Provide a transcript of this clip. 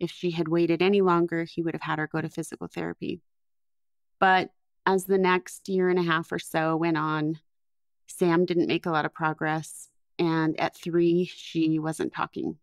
If she had waited any longer, he would have had her go to physical therapy. But as the next year and a half or so went on, Sam didn't make a lot of progress. And at three, she wasn't talking.